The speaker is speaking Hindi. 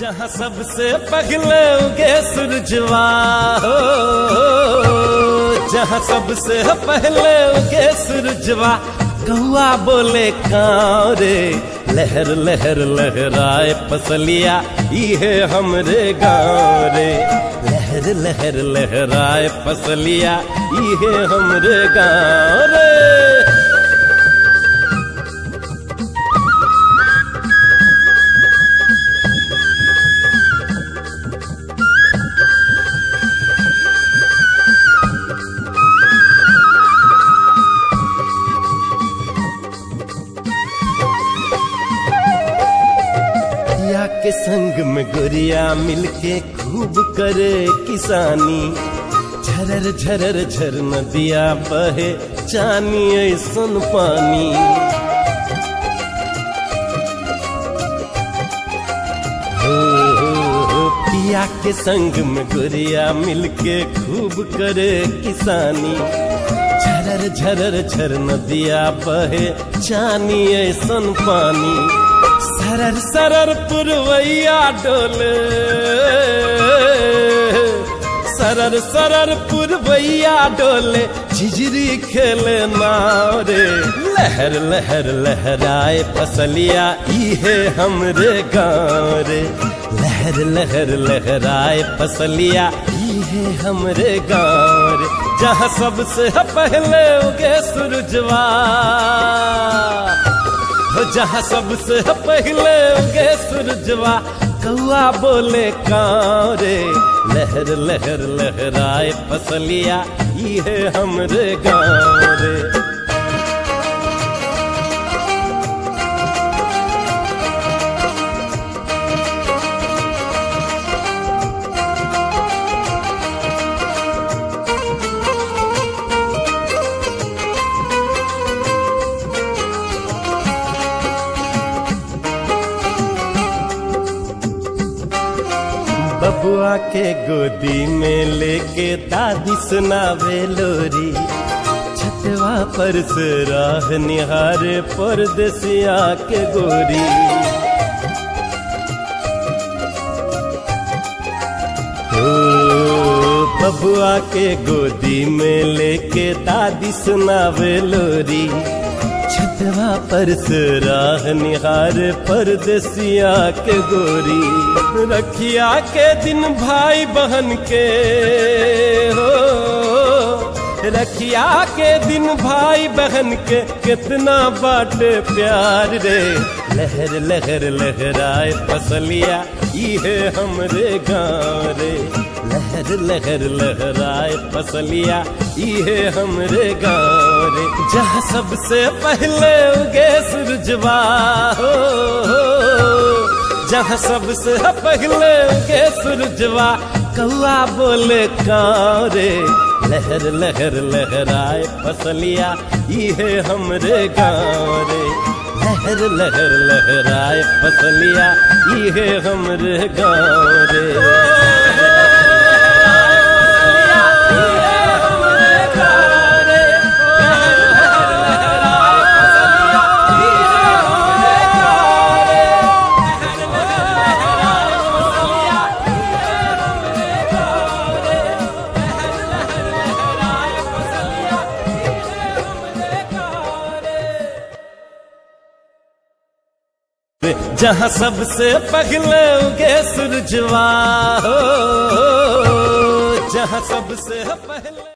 जहाँ सबसे पहले उगे सूरजवा हो जहाँ सबसे पहले उगे सूरजवा कौआ बोले रे? लहर लहर, लहराए पसलिया, ये हमरे गाँव रे। लहर लहर, लहराए पसलिया, ये हमरे गाँव गुरिया मिलके खूब करे किसानी। झरर झरर, झर नदिया बहे चानी ऐसन पानी। पिया के संग में गुरिया मिलके खूब करे किसानी। झरर झरर, झर नदिया बहे चानी ऐसन पानी। सरर सरर पुरवैया डोले। सरर सरर पुरवैया डोले। झिझरी खेले नाव रे। लहर लहर लहराए फसलिया, इहे हमरे गाँव रे। लहर लहर लहराए फसलिया, इहे हमरे गाँव रे। जहाँ सबसे पहले उगे सूरजवा हो जहाँ सबसे पहले उगे सूरजवा, कौआ बोले काँव लहर लहर, लहराए फसलिया, ये हमरे गाँव रे। बबुआ के गोदी में लेके दादी सुनावे लोरी। छतवा पर से राह निहारे परदेसिया के गोरी। बबुआ के गोदी में लेके दादी सुनावे लोरी। छतवा पर से राह निहार परदेसिया के गोरी। रखिया के दिन भाई बहन के रखिया के दिन भाई बहन के कितना बाटे प्यार रे। लहर लहर, लहराए फसलिया ये हमरे गाँव रे। लहर लहर, लहराए फसलिया ये हमरे गाँव रे। जहाँ सबसे पहले उगे सूरजवा हो जहाँ सबसे पहले उगे सूरजवा कौआ बोले रे लहर लहर, लहराए फसलिया ये हमरे गाँव रे लहर लहर, लहराए फसलिया ये हमरे गाँव रे जहाँ सबसे पहले उगे सुरजवा हो जहाँ सबसे पहले